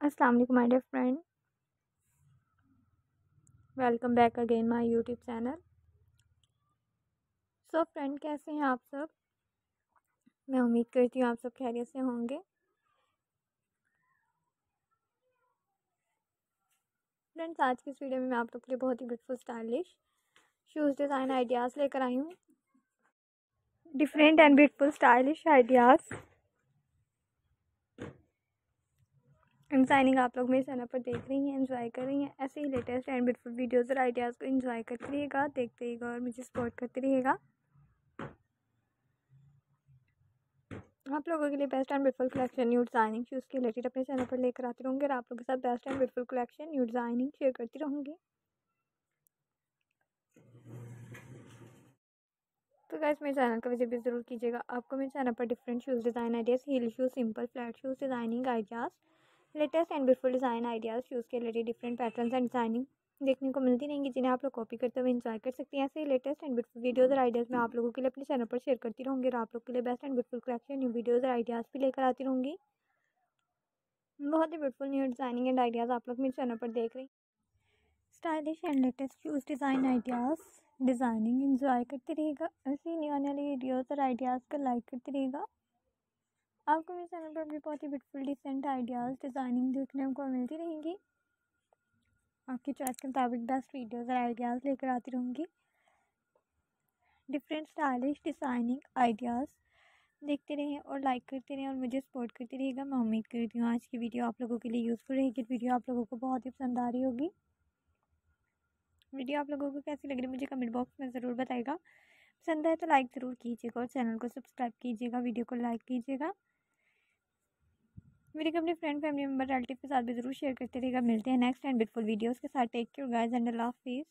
अस्सलाम वालेकुम my dear friend welcome back again my YouTube channel so friend कैसे हैं आप सब? मैं उम्मीद करती हूँ आप सब खैरियत से होंगे। फ्रेंड्स आज की इस वीडियो में मैं आप लोग के लिए बहुत ही beautiful stylish shoes design ideas लेकर आई हूँ। Different and beautiful stylish ideas designing आप लोग मेरे चैनल पर देख रही हैं एंजॉय कर रही हैं। ऐसे ही लेटेस्ट एंड ब्यूटीफुल वीडियोज़ और आइडियाज़ को एंजॉय करते रहिएगा, देखते रहिएगा और मुझे सपोर्ट करते रहिएगा। आप लोगों के लिए best and beautiful collection new designing shoes के रिलेटेड अपने चैनल पर लेकर आती रहूँगी और आप लोगों के साथ best and beautiful collection new designing share करती रहूँगी। तो गैस मेरे चैनल का विज़िट भी ज़रूर कीजिएगा। आपको मेरे चैनल पर different shoes design ideas heel shoes simple flat shoes designing ideas latest and beautiful design ideas, shoes के related different pattern and designing देखने को मिलती रहेंगी, जिन्हें आप लोग कॉपी करते हुए इंजॉय कर सकते हैं। ऐसे लेटेस्ट एंड ब्यूटीफुल वीडियोज़ और आइडियाज़ मैं आप लोगों के लिए अपने चैनल पर शेयर करती रहूँगी और आप लोग के लिए best and beautiful collection new videos और आइडियाज़ भी लेकर आती रहूँगी। बहुत ही beautiful new designing and ideas आप लोग मेरे चैनल पर देख रही stylish and latest shoes design ideas designing enjoy करते रहेगा ऐसे ही आने वाली वीडियोज़ और आइडियाज़ को लाइक करते रहेगा आपको मेरे चैनल पर भी बहुत ही ब्यूटीफुल डिसेंट आइडियाज़ डिज़ाइनिंग देखने को मिलती रहेंगी। आपकी चॉइस के मुताबिक बेस्ट वीडियोज़ और आइडियाज़ लेकर आती रहूँगी। डिफरेंट स्टाइलिश डिज़ाइनिंग आइडियाज़ देखते रहें और लाइक करते रहें और मुझे सपोर्ट करते रहेगा मैं उम्मीद करती हूँ आज की वीडियो आप लोगों के लिए यूज़फुल रहेगी। वीडियो आप लोगों को बहुत ही पसंद आ रही होगी। वीडियो आप लोगों को कैसी लग रही है मुझे कमेंट बॉक्स में ज़रूर बताएगा पसंद आए तो लाइक ज़रूर कीजिएगा और चैनल को सब्सक्राइब कीजिएगा। वीडियो को लाइक कीजिएगा। वीडियो को अपने फ्रेंड फैमिली मेंबर रिलेटिव के साथ भी ज़रूर शेयर करते रहेगा मिलते हैं नेक्स्ट एंड ब्यूटीफुल वीडियोस के साथ। टेक केयर गाइस एंड लाफ हाफिज़